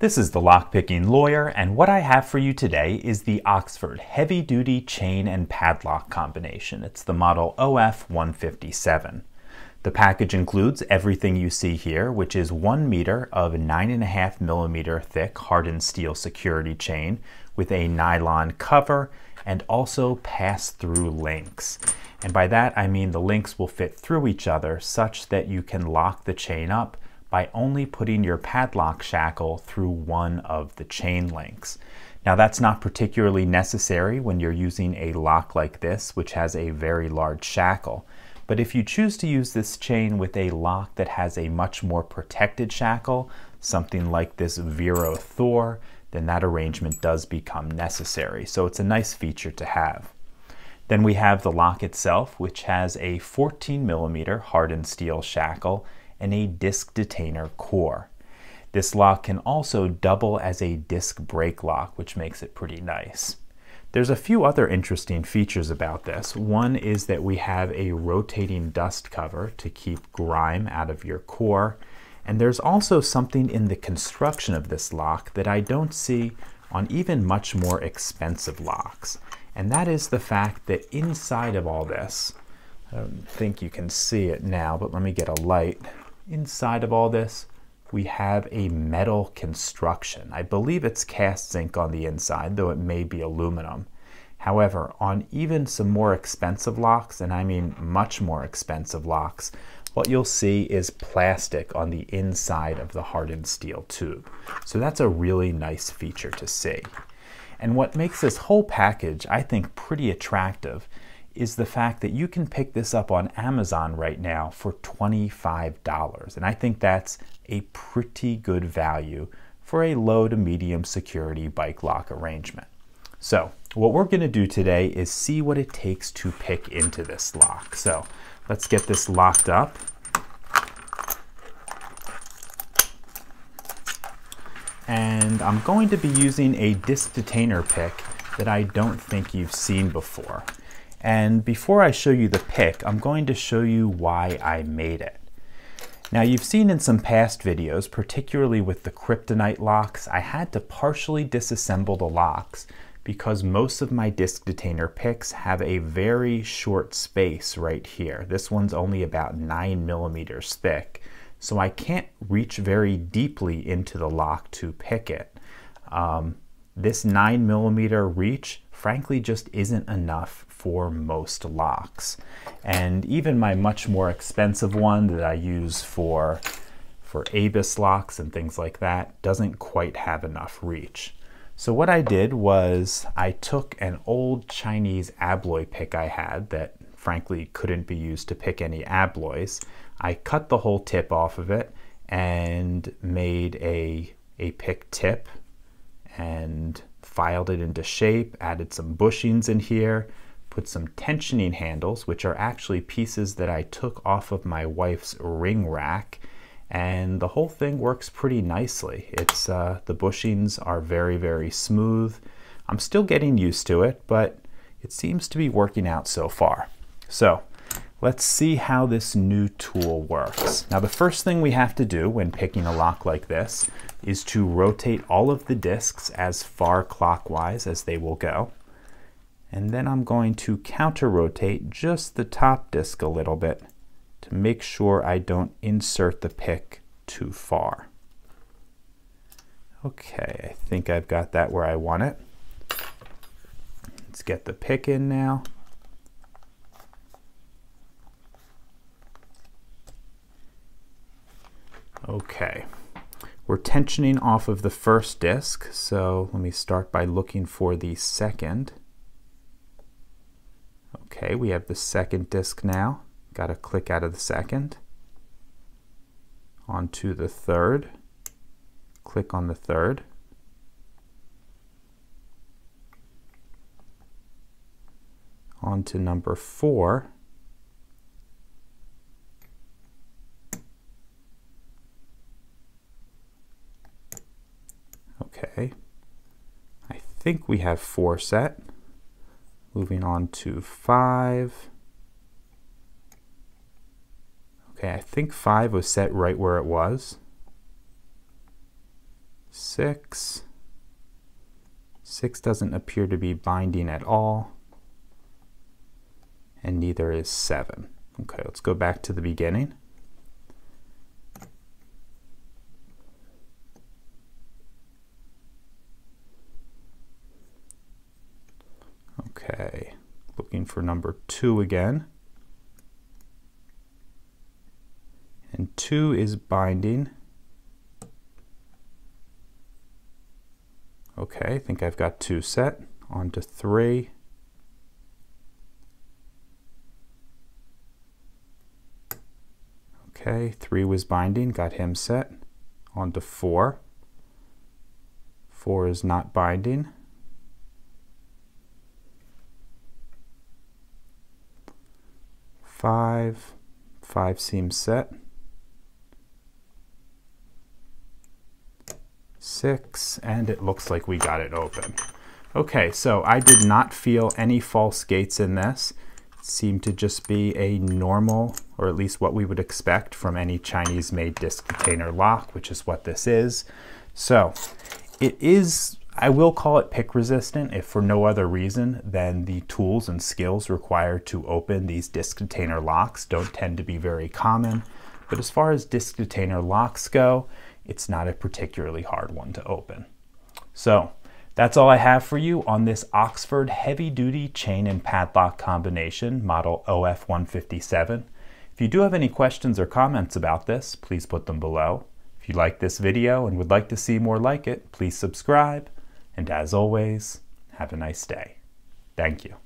This is the Lockpicking Lawyer, and what I have for you today is the Oxford Heavy Duty Chain and Padlock combination. It's the model OF157. The package includes everything you see here, which is one meter of 9.5 millimeter thick hardened steel security chain with a nylon cover and also pass-through links. And by that I mean the links will fit through each other such that you can lock the chain up by only putting your padlock shackle through one of the chain links. Now that's not particularly necessary when you're using a lock like this, which has a very large shackle. But if you choose to use this chain with a lock that has a much more protected shackle, something like this Vero Thor, then that arrangement does become necessary. So it's a nice feature to have. Then we have the lock itself, which has a 14 millimeter hardened steel shackle and a disc detainer core. This lock can also double as a disc brake lock, which makes it pretty nice. There's a few other interesting features about this. One is that we have a rotating dust cover to keep grime out of your core. And there's also something in the construction of this lock that I don't see on even much more expensive locks. And that is the fact that inside of all this, I don't think you can see it now, but let me get a light. Inside of all this, we have a metal construction. I believe it's cast zinc on the inside, though it may be aluminum. However, on even some more expensive locks, and I mean much more expensive locks, what you'll see is plastic on the inside of the hardened steel tube. So that's a really nice feature to see. And what makes this whole package, I think, pretty attractive is the fact that you can pick this up on Amazon right now for $25. And I think that's a pretty good value for a low to medium security bike lock arrangement. So what we're gonna do today is see what it takes to pick into this lock. So let's get this locked up. And I'm going to be using a disc detainer pick that I don't think you've seen before. And before I show you the pick, I'm going to show you why I made it. Now you've seen in some past videos, particularly with the kryptonite locks, I had to partially disassemble the locks because most of my disc detainer picks have a very short space right here. This one's only about nine millimeters thick, so I can't reach very deeply into the lock to pick it. Um, this nine millimeter reach frankly just isn't enough for most locks. And even my much more expensive one that I use for, for ABUS locks and things like that doesn't quite have enough reach. So what I did was I took an old Chinese abloy pick I had that frankly couldn't be used to pick any abloys. I cut the whole tip off of it and made a, a pick tip and filed it into shape, added some bushings in here, put some tensioning handles, which are actually pieces that I took off of my wife's ring rack, and the whole thing works pretty nicely. It's uh, The bushings are very, very smooth. I'm still getting used to it, but it seems to be working out so far. So let's see how this new tool works. Now the first thing we have to do when picking a lock like this is to rotate all of the discs as far clockwise as they will go. And then I'm going to counter rotate just the top disc a little bit to make sure I don't insert the pick too far. Okay, I think I've got that where I want it. Let's get the pick in now. Okay, we're tensioning off of the first disc, so let me start by looking for the second. Okay, we have the second disc now. Got to click out of the second. Onto the third. Click on the third. On to number four. Okay. I think we have four set. Moving on to five. Okay, I think five was set right where it was. 6. 6 doesn't appear to be binding at all, and neither is 7. Okay, let's go back to the beginning. Okay, looking for number 2 again. And 2 is binding. Okay, I think I've got 2 set. On to 3. Okay, 3 was binding, got him set. On to 4. 4 is not binding. Five, five seems set. Six, and it looks like we got it open. Okay, so I did not feel any false gates in this. It seemed to just be a normal, or at least what we would expect from any Chinese-made disc detainer lock, which is what this is. So it is I will call it pick resistant if for no other reason than the tools and skills required to open these disc detainer locks don't tend to be very common. But as far as disc detainer locks go, it's not a particularly hard one to open. So that's all I have for you on this Oxford heavy duty chain and padlock combination model OF157. If you do have any questions or comments about this, please put them below. If you like this video and would like to see more like it, please subscribe and as always, have a nice day. Thank you.